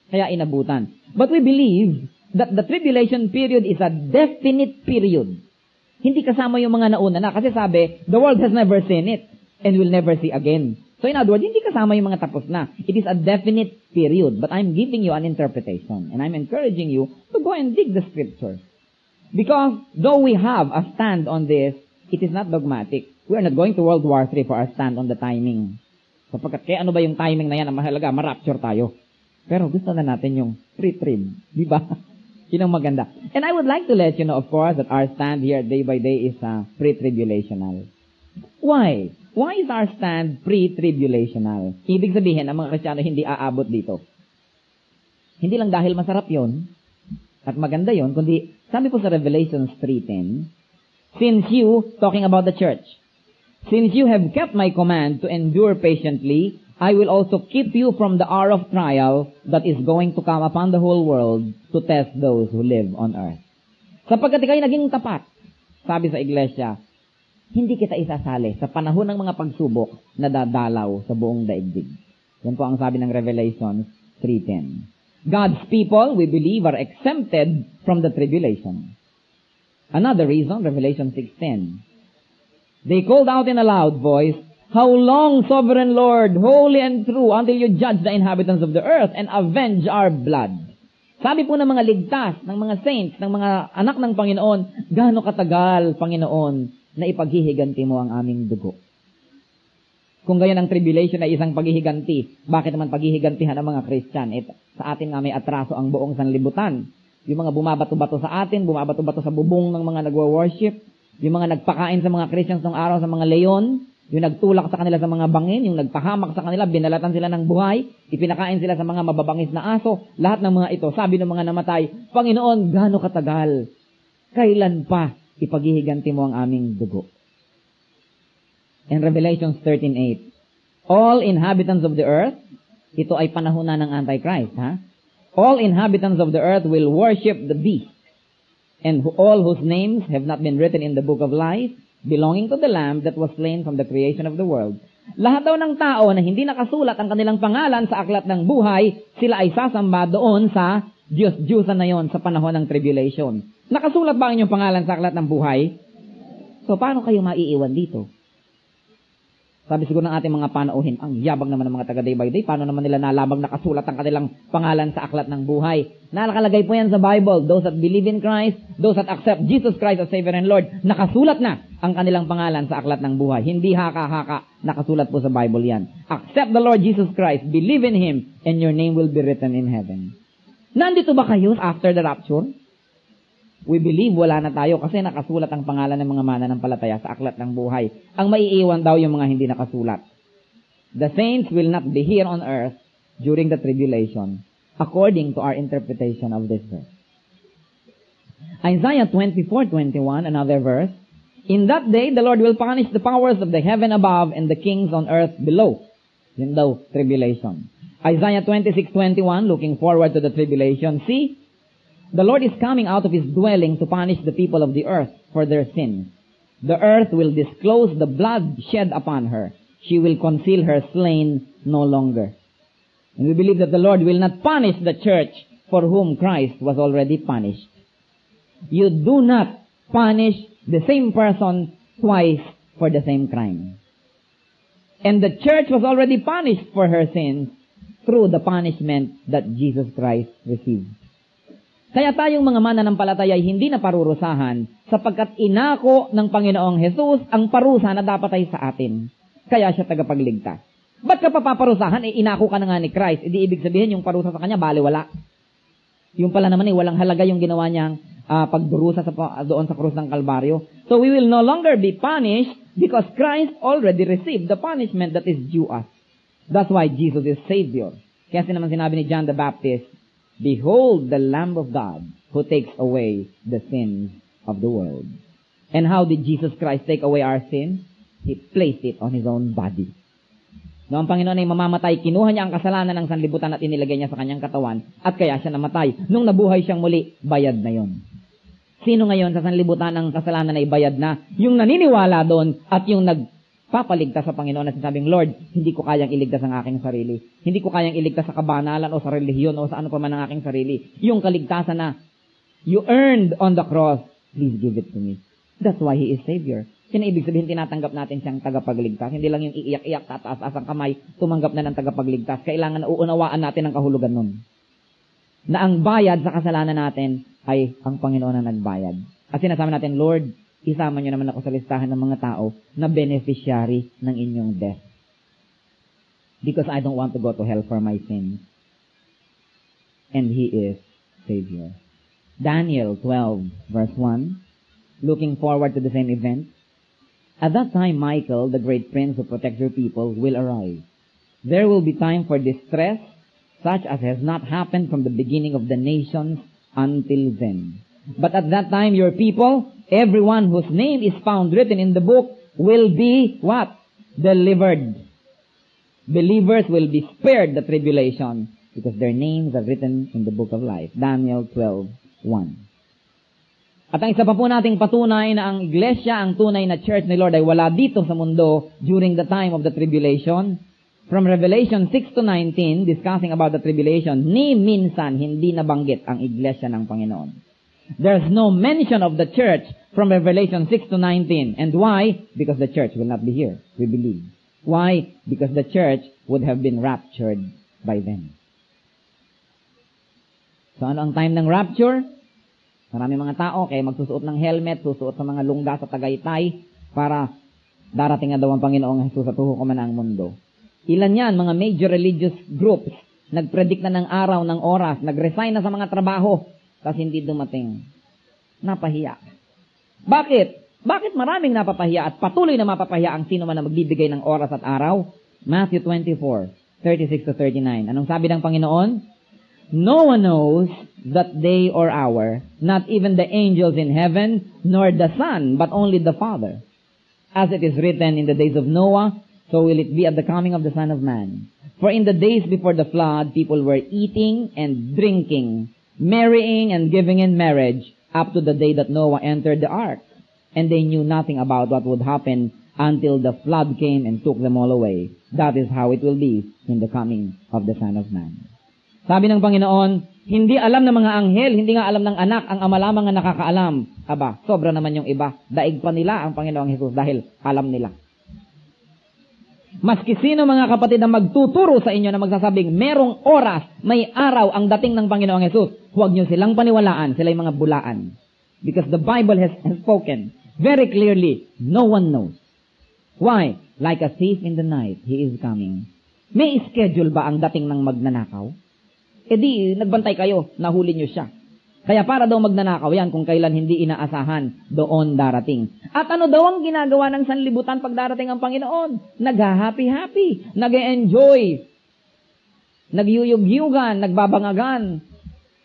Kaya inabutan. But we believe that the tribulation period is a definite period. Hindi kasama yung mga nauna na. Kasi sabi, the world has never seen it and will never see again. So in other words, hindi kasama yung mga tapos na. It is a definite period. But I'm giving you an interpretation. And I'm encouraging you to go and dig the scripture. Because though we have a stand on this, it is not dogmatic. We are not going to World War III for our stand on the timing. Sapagkat kaya ano ba yung timing na yan ang mahalaga? Ma-rapture tayo. Pero gusto na natin yung pre-trib. Di ba? Yun ang maganda. And I would like to let you know, of course, that our stand here day by day is uh, pre-tribulational. Why? Why is our stand pre-tribulational? Ibig sabihin, ang mga Kristiyano hindi aabot dito. Hindi lang dahil masarap yon at maganda yon, kundi sabi po sa Revelations 3.10, Since you, talking about the church, since you have kept my command to endure patiently, I will also keep you from the hour of trial that is going to come upon the whole world to test those who live on earth. Sapagkat kayo naging tapat, sabi sa iglesia, hindi kita isasali sa panahon ng mga pagsubok na dadalaw sa buong daigdig. Yan po ang sabi ng Revelation 3.10. God's people, we believe, are exempted from the tribulation. Another reason, Revelation 6.10. They called out in a loud voice, How long, sovereign Lord, holy and true, until you judge the inhabitants of the earth and avenge our blood? Sabi po ng mga ligtas, ng mga saints, ng mga anak ng Panginoon, gaano katagal, Panginoon, na ipaghihiganti mo ang aming dugo? Kung gayon ang tribulation ay isang paghihiganti, bakit naman paghihigantihan ang mga Christian? Eh, sa atin nga may atraso ang buong sanlibutan. Yung mga bumabato-bato sa atin, bumabato-bato sa bubong ng mga nagwa-worship, yung mga nagpakain sa mga Christians ng araw sa mga leon, yung nagtulak sa kanila sa mga bangin, yung nagpahamak sa kanila, binalatan sila ng buhay, ipinakain sila sa mga mababangis na aso, lahat ng mga ito, sabi ng mga namatay, Panginoon, gaano katagal? Kailan pa ipaghihiganti mo ang aming dugo? In Revelation 13.8, All inhabitants of the earth, ito ay panahon na ng Antichrist, ha? All inhabitants of the earth will worship the beast, and all whose names have not been written in the book of life, belonging to the Lamb that was slain from the creation of the world. Lahat daw ng tao na hindi nakasulat ang kanilang pangalan sa aklat ng buhay, sila ay sasamba doon sa Diyos-Diyosan na yon sa panahon ng tribulation. Nakasulat ba ang inyong pangalan sa aklat ng buhay? So, paano kayo maiiwan dito? Sabi siguro ng ating mga panauhin, ang yabang naman ng mga taga day by day, paano naman nila nalabag nakasulat ang kanilang pangalan sa aklat ng buhay? Nalakalagay po yan sa Bible, those that believe in Christ, those that accept Jesus Christ as Savior and Lord, nakasulat na ang kanilang pangalan sa aklat ng buhay. Hindi haka-haka, nakasulat po sa Bible yan. Accept the Lord Jesus Christ, believe in Him, and your name will be written in heaven. Nandito ba kayo after the rapture? We believe wala na tayo kasi nakasulat ang pangalan ng mga mananampalataya sa aklat ng buhay. Ang maiiwan daw yung mga hindi nakasulat. The saints will not be here on earth during the tribulation, according to our interpretation of this verse. Isaiah 24:21, another verse. In that day, the Lord will punish the powers of the heaven above and the kings on earth below. Yun daw, tribulation. Isaiah 26:21, looking forward to the tribulation. See, the Lord is coming out of his dwelling to punish the people of the earth for their sins. The earth will disclose the blood shed upon her. She will conceal her slain no longer. And we believe that the Lord will not punish the church for whom Christ was already punished. You do not punish the same person twice for the same crime. And the church was already punished for her sins through the punishment that Jesus Christ received. Kaya tayong mga mananampalataya ay hindi na parurusahan sapagkat inako ng Panginoong Jesus ang parusa na dapat ay sa atin. Kaya siya tagapagligtas. Ba't ka papaparusahan? Eh, inako ka na nga ni Christ. Hindi ibig sabihin yung parusa sa kanya, bali wala. Yung pala naman eh, walang halaga yung ginawa niyang uh, pagdurusa sa, doon sa krus ng Kalbaryo. So we will no longer be punished because Christ already received the punishment that is due us. That's why Jesus is Savior. Kaya naman sinabi ni John the Baptist, Behold the Lamb of God who takes away the sins of the world. And how did Jesus Christ take away our sins? He placed it on His own body. No, ang Panginoon ay mamamatay, kinuha niya ang kasalanan ng sanlibutan at inilagay niya sa kanyang katawan at kaya siya namatay. Nung nabuhay siyang muli, bayad na yon. Sino ngayon sa sanlibutan ng kasalanan ay bayad na? Yung naniniwala doon at yung nagpapaligtas sa Panginoon na sinasabing, Lord, hindi ko kayang iligtas ang aking sarili. Hindi ko kayang iligtas sa kabanalan o sa relihiyon o sa ano pa man ang aking sarili. Yung kaligtasan na you earned on the cross, please give it to me. That's why He is Savior. Yan ibig sabihin, tinatanggap natin siyang tagapagligtas. Hindi lang yung iiyak-iyak, tataas-as ang kamay, tumanggap na ng tagapagligtas. Kailangan uunawaan natin ang kahulugan nun. Na ang bayad sa kasalanan natin ay ang Panginoon na nagbayad. At sinasabi natin, Lord, isama niyo naman ako sa listahan ng mga tao na beneficiary ng inyong death. Because I don't want to go to hell for my sins. And He is Savior. Daniel 12 verse 1, looking forward to the same event. At that time, Michael, the great prince who protects your people, will arrive. There will be time for distress, such as has not happened from the beginning of the nations until then. But at that time, your people, everyone whose name is found written in the book, will be what? Delivered. Believers will be spared the tribulation because their names are written in the book of life. Daniel 12:1. At ang isa pa po nating patunay na ang iglesia, ang tunay na church ni Lord ay wala dito sa mundo during the time of the tribulation From Revelation 6 to 19, discussing about the tribulation, ni minsan hindi nabanggit ang iglesia ng Panginoon. There's no mention of the church from Revelation 6 to 19. And why? Because the church will not be here, we believe. Why? Because the church would have been raptured by then. So ano ang time ng rapture? Marami mga tao kaya magsusuot ng helmet, susuot sa mga lungga sa Tagaytay para darating na daw ang Panginoong Jesus at tuho man ang mundo. Ilan yan, mga major religious groups, nagpredict na ng araw, ng oras, nagresign na sa mga trabaho, kasi hindi dumating. Napahiya. Bakit? Bakit maraming napapahiya at patuloy na mapapahiya ang sino man na magbibigay ng oras at araw? Matthew 24, 36 to 39. Anong sabi ng Panginoon? No one knows that day or hour, not even the angels in heaven, nor the Son, but only the Father. As it is written in the days of Noah, so will it be at the coming of the Son of Man. For in the days before the flood, people were eating and drinking, marrying and giving in marriage, up to the day that Noah entered the ark. And they knew nothing about what would happen until the flood came and took them all away. That is how it will be in the coming of the Son of Man. Sabi ng Panginoon, hindi alam ng mga anghel, hindi nga alam ng anak, ang ama lamang ang nakakaalam. Aba, sobra naman yung iba. Daig pa nila ang Panginoong Jesus dahil alam nila. Maski sino mga kapatid ang magtuturo sa inyo na magsasabing merong oras, may araw ang dating ng Panginoong Yesus, huwag niyo silang paniwalaan, sila yung mga bulaan. Because the Bible has, has spoken very clearly, no one knows. Why? Like a thief in the night, He is coming. May schedule ba ang dating ng magnanakaw? E di, nagbantay kayo, nahuli niyo siya. Kaya para daw magnanakaw yan kung kailan hindi inaasahan, doon darating. At ano daw ang ginagawa ng sanlibutan pag darating ang Panginoon? Nag-happy-happy, nag-enjoy, nagyuyug-yugan, nagbabangagan,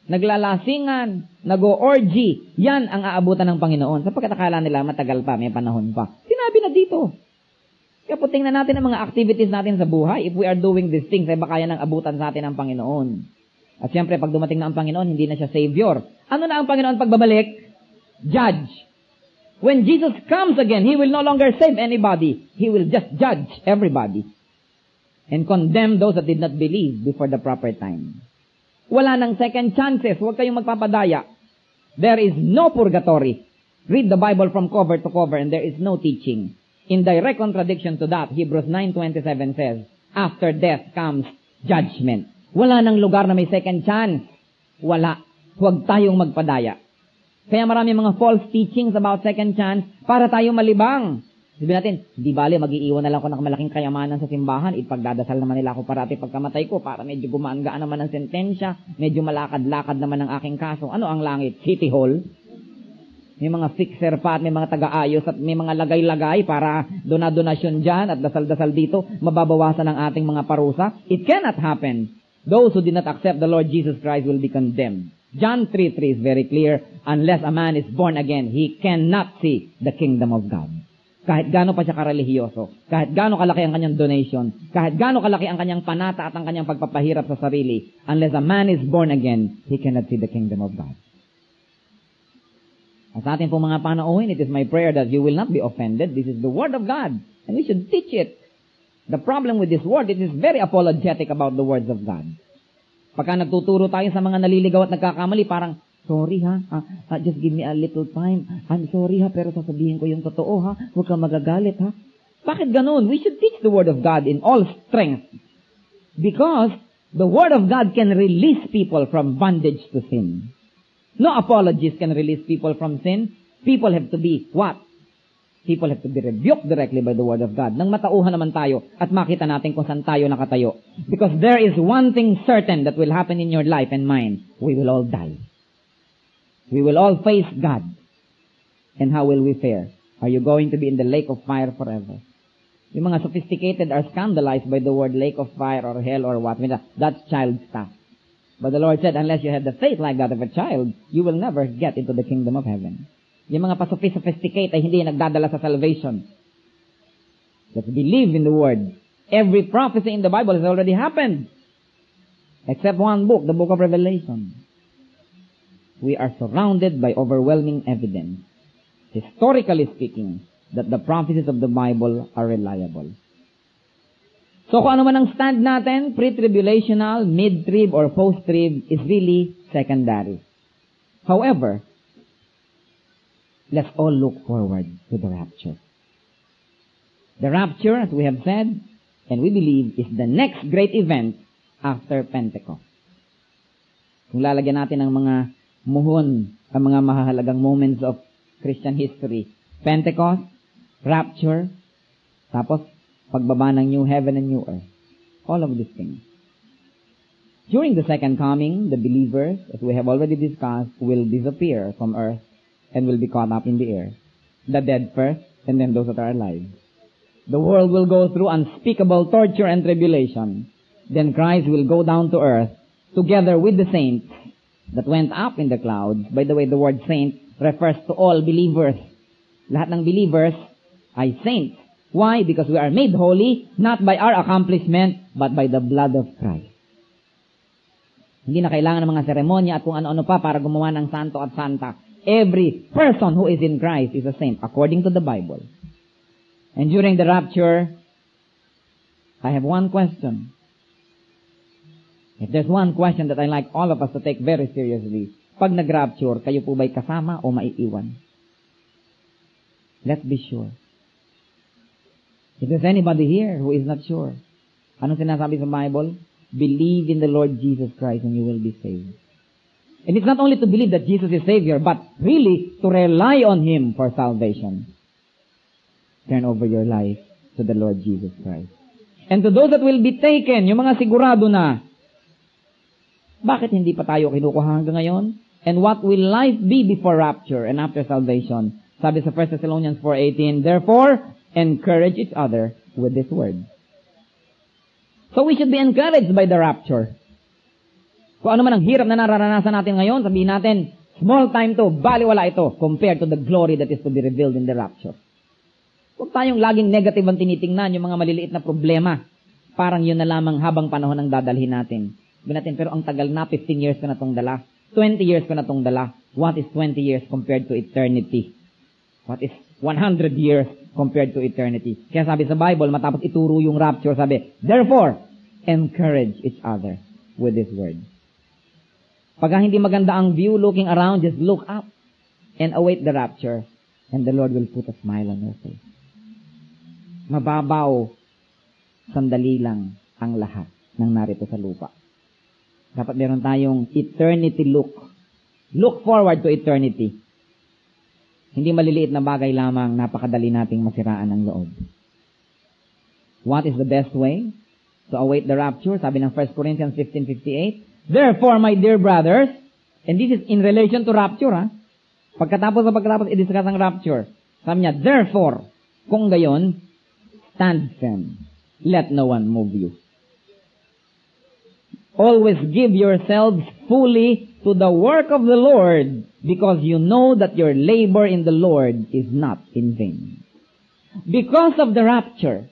naglalasingan, nag-orgy. Yan ang aabutan ng Panginoon. Sapagkat akala nila matagal pa, may panahon pa. Sinabi na dito. Kaya po tingnan natin ang mga activities natin sa buhay. If we are doing these things, ay baka yan ang abutan sa atin ng Panginoon. At siyempre, pag dumating na ang Panginoon, hindi na siya Savior. Ano na ang Panginoon pagbabalik? Judge. When Jesus comes again, He will no longer save anybody. He will just judge everybody. And condemn those that did not believe before the proper time. Wala nang second chances. Huwag kayong magpapadaya. There is no purgatory. Read the Bible from cover to cover and there is no teaching. In direct contradiction to that, Hebrews 9.27 says, After death comes judgment. Wala nang lugar na may second chance. Wala. Huwag tayong magpadaya. Kaya marami mga false teachings about second chance para tayo malibang. Sabi natin, di bale, mag-iiwan na lang ako ng malaking kayamanan sa simbahan, ipagdadasal naman nila ako parati pagkamatay ko para medyo gumaan-gaan naman ang sentensya, medyo malakad-lakad naman ang aking kaso. Ano ang langit? City Hall? May mga fixer pa at may mga taga-ayos at may mga lagay-lagay para donadonasyon dyan at dasal-dasal dito, mababawasan ang ating mga parusa. It cannot happen. Those who did not accept the Lord Jesus Christ will be condemned. John 3.3 is very clear. Unless a man is born again, he cannot see the kingdom of God. Kahit gaano pa siya karelihiyoso, kahit gaano kalaki ang kanyang donation, kahit gaano kalaki ang kanyang panata at ang kanyang pagpapahirap sa sarili, unless a man is born again, he cannot see the kingdom of God. At sa ating pong mga panauhin, it is my prayer that you will not be offended. This is the Word of God, and we should teach it. The problem with this word, it is very apologetic about the words of God. Pagka nagtuturo tayo sa mga naliligaw at nagkakamali, parang, sorry ha, uh, uh, just give me a little time. I'm sorry ha, pero sasabihin ko yung totoo ha, huwag kang magagalit ha. Bakit ganun? We should teach the Word of God in all strength. Because the Word of God can release people from bondage to sin. No apologies can release people from sin. People have to be what? People have to be rebuked directly by the Word of God. Nang matauhan naman tayo at makita natin kung saan tayo nakatayo. Because there is one thing certain that will happen in your life and mine. We will all die. We will all face God. And how will we fare? Are you going to be in the lake of fire forever? Yung mga sophisticated are scandalized by the word lake of fire or hell or what. That's child stuff. But the Lord said, unless you have the faith like that of a child, you will never get into the kingdom of heaven. Yung mga pa-sophisticate ay hindi nagdadala sa salvation. Let's believe in the Word. Every prophecy in the Bible has already happened. Except one book, the book of Revelation. We are surrounded by overwhelming evidence, historically speaking, that the prophecies of the Bible are reliable. So kung ano man ang stand natin, pre-tribulational, mid-trib, or post-trib, is really secondary. However, let's all look forward to the rapture. The rapture, as we have said, and we believe, is the next great event after Pentecost. Kung lalagyan natin ng mga muhon, ang mga mahalagang moments of Christian history, Pentecost, rapture, tapos pagbaba ng new heaven and new earth. All of these things. During the second coming, the believers, as we have already discussed, will disappear from earth and will be caught up in the air. The dead first, and then those that are alive. The world will go through unspeakable torture and tribulation. Then Christ will go down to earth together with the saints that went up in the clouds. By the way, the word saint refers to all believers. Lahat ng believers ay saints. Why? Because we are made holy not by our accomplishment but by the blood of Christ. Hindi na kailangan ng mga seremonya at kung ano-ano pa para gumawa ng santo at santa. Every person who is in Christ is a saint, according to the Bible. And during the rapture, I have one question. If there's one question that I like all of us to take very seriously, pag nag-rapture, kayo po ba'y kasama o maiiwan? Let's be sure. If there's anybody here who is not sure, anong sinasabi sa Bible? Believe in the Lord Jesus Christ and you will be saved. And it's not only to believe that Jesus is Savior, but really to rely on Him for salvation. Turn over your life to the Lord Jesus Christ. And to those that will be taken, yung mga sigurado na, bakit hindi pa tayo kinukuha hanggang ngayon? And what will life be before rapture and after salvation? Sabi sa 1 Thessalonians 4.18, Therefore, encourage each other with this word. So we should be encouraged by the rapture. Kung ano man ang hirap na nararanasan natin ngayon, sabihin natin, small time to, baliwala ito, compared to the glory that is to be revealed in the rapture. Huwag tayong laging negative ang tinitingnan, yung mga maliliit na problema. Parang yun na lamang habang panahon ang dadalhin natin. Sabihin natin, pero ang tagal na, 15 years ko na itong dala. 20 years ko na itong dala. What is 20 years compared to eternity? What is 100 years compared to eternity? Kaya sabi sa Bible, matapos ituro yung rapture, sabi, Therefore, encourage each other with this word. Pagka hindi maganda ang view, looking around, just look up and await the rapture, and the Lord will put a smile on your face. Mababaw, sandali lang ang lahat ng narito sa lupa. Dapat meron tayong eternity look. Look forward to eternity. Hindi maliliit na bagay lamang, napakadali nating masiraan ng loob. What is the best way to await the rapture? Sabi ng 1 Corinthians 15.58, Therefore, my dear brothers, and this is in relation to rapture, ha? Pagkatapos sa pagkatapos, i-discuss ang rapture. Sabi niya, Therefore, kung gayon, stand firm. Let no one move you. Always give yourselves fully to the work of the Lord, because you know that your labor in the Lord is not in vain. Because of the rapture,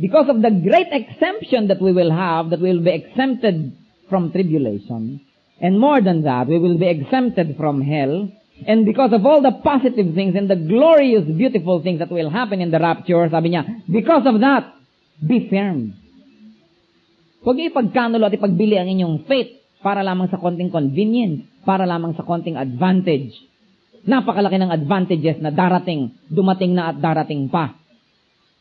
because of the great exemption that we will have, that we will be exempted from tribulation. And more than that, we will be exempted from hell. And because of all the positive things and the glorious, beautiful things that will happen in the rapture, sabi niya, because of that, be firm. Huwag ipagkanulo at ipagbili ang inyong faith para lamang sa konting convenience, para lamang sa konting advantage. Napakalaki ng advantages na darating, dumating na at darating pa.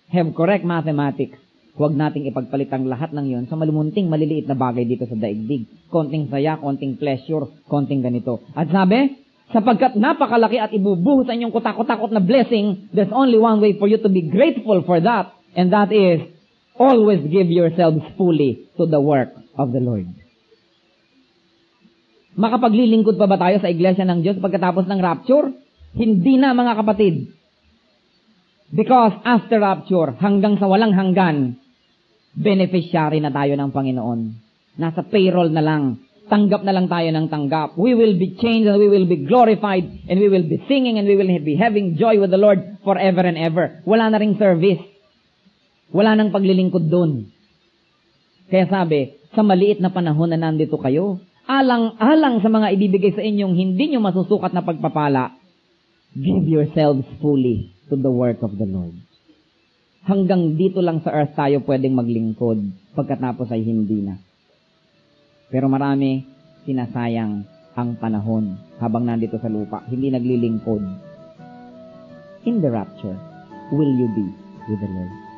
Have correct mathematics. Huwag nating ipagpalit ang lahat ng yon sa malumunting maliliit na bagay dito sa daigdig. Konting saya, konting pleasure, konting ganito. At sabi, sapagkat napakalaki at ibubuhos sa inyong kutakot-takot na blessing, there's only one way for you to be grateful for that, and that is, always give yourselves fully to the work of the Lord. Makapaglilingkod pa ba tayo sa iglesia ng Diyos pagkatapos ng rapture? Hindi na mga kapatid. Because after rapture, hanggang sa walang hanggan, beneficiary na tayo ng Panginoon. Nasa payroll na lang. Tanggap na lang tayo ng tanggap. We will be changed and we will be glorified and we will be singing and we will be having joy with the Lord forever and ever. Wala na ring service. Wala nang paglilingkod doon. Kaya sabi, sa maliit na panahon na nandito kayo, alang-alang sa mga ibibigay sa inyong hindi nyo masusukat na pagpapala, give yourselves fully to the work of the Lord hanggang dito lang sa earth tayo pwedeng maglingkod pagkatapos ay hindi na. Pero marami sinasayang ang panahon habang nandito sa lupa, hindi naglilingkod. In the rapture, will you be with the Lord?